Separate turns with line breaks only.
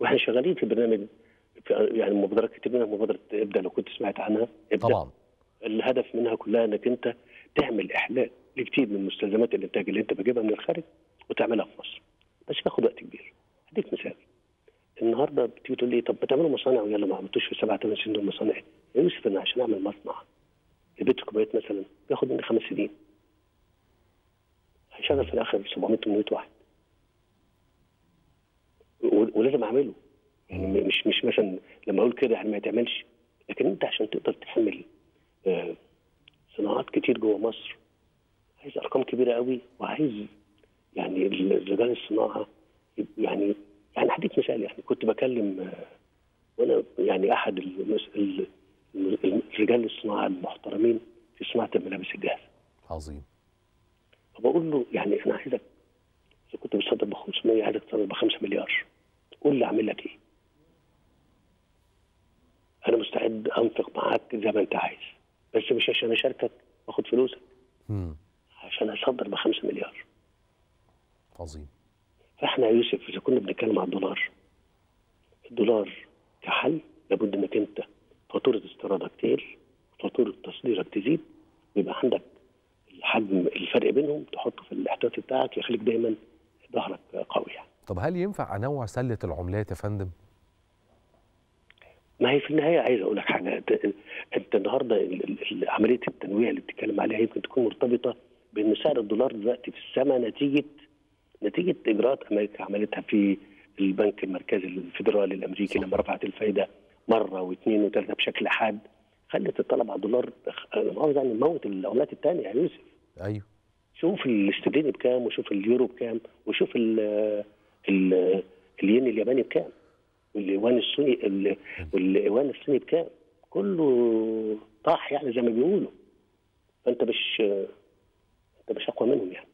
وإحنا شغالين في برنامج يعني مبادرات كتير منها مبادرة ابدا لو كنت سمعت عنها. ابدا
طبعا.
الهدف منها كلها إنك أنت تعمل إحلال لكتير من مستلزمات الإنتاج اللي أنت بتجيبها من الخارج وتعملها في مصر. بس بياخد وقت كبير. هديك مثال. النهارده بتيجي تقول لي طب ما تعملوا مصانع؟ ويلا ما عملتوش في سبع ثمان سنين دول مصانع. يا يوسف أنا عشان أعمل مصنع البيت كوبايات مثلا بياخد مني خمس سنين. هيشغل في الآخر 700 800 واحد. ولازم أعمله. يعني مش مش مثلا لما أقول كده يعني ما يتعملش لكن أنت عشان تقدر تحمل آه، صناعات كتير جوه مصر عايز أرقام كبيرة قوي وعايز يعني ال- رجال الصناعة يعني يعني هديك مثال يعني كنت بكلم آه، وأنا يعني أحد رجال الصناعة المحترمين في صناعة الملابس الجاهزة.
عظيم.
فبقول له يعني أنا عايزك إذا كنت بتصدر ب 500 عايزك تصدر ب 5 مليار. قول لي أعمل لك إيه؟ أنا مستعد أنفق معاك زي ما أنت عايز بس مش عشان اشاركك واخد فلوسك
مم.
عشان أصدر ب 5 مليار
عظيم
فإحنا يا يوسف إذا كنا بنتكلم عن الدولار الدولار كحل لابد إنك أنت فاتورة استيرادك تقل فاتورة تصديرك تزيد ويبقى عندك الحجم الفرق بينهم تحطه في الاحتياطي بتاعك يخليك دايما ظهرك.
طب هل ينفع أنوع سلة العملات يا فندم؟
ما هي في النهاية عايز أقول لك حاجة أنت, النهارده ال- ال- ال- عملية التنويع اللي بتتكلم عليها يمكن تكون مرتبطة بإن سعر الدولار دلوقتي في السماء نتيجة نتيجة إجراءات أمريكا عملتها في البنك المركزي الفيدرالي الأمريكي
صح.
لما رفعت الفايدة مرة واثنين وثلاثة بشكل حاد خلت الطلب على الدولار أنا مؤاخذة يعني موت العملات الثانية يا يوسف.
أيوه.
شوف الاسترليني بكام وشوف اليورو بكام وشوف الين الياباني بكام؟ والإيوان الصيني ال- والإيوان الصيني بكام؟ كله طاح يعني زي ما بيقولوا. فأنت مش أنت مش أقوى منهم يعني.